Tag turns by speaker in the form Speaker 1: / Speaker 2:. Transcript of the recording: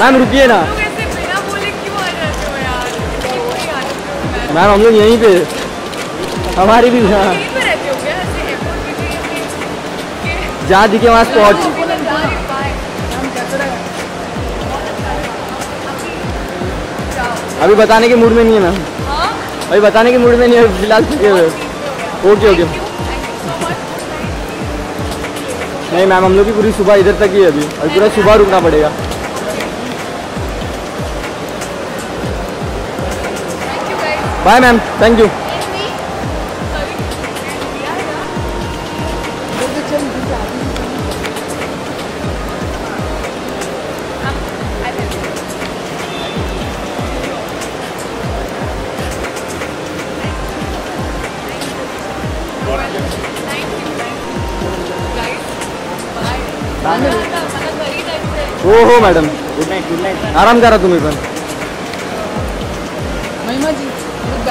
Speaker 1: Ma'am रुकिए ना।
Speaker 2: Ma'am.
Speaker 1: हम लोग यहीं पे। हमारी भी हाँ
Speaker 2: यहीं
Speaker 1: जहाँ दिखे वहाँ पहुँच अभी बताने के मूड में नहीं है मैम
Speaker 2: हाँ?
Speaker 1: अभी बताने के मूड में नहीं है फ़िलहाल ओके ओके नहीं मैम हम लोग की पूरी सुबह इधर तक ही है अभी। अभी पूरा सुबह रुकना पड़ेगा। बाय मैम थैंक यू हो हो madam. Good night good night आराम करा तुम्हें पण।
Speaker 3: महिमाजी गुड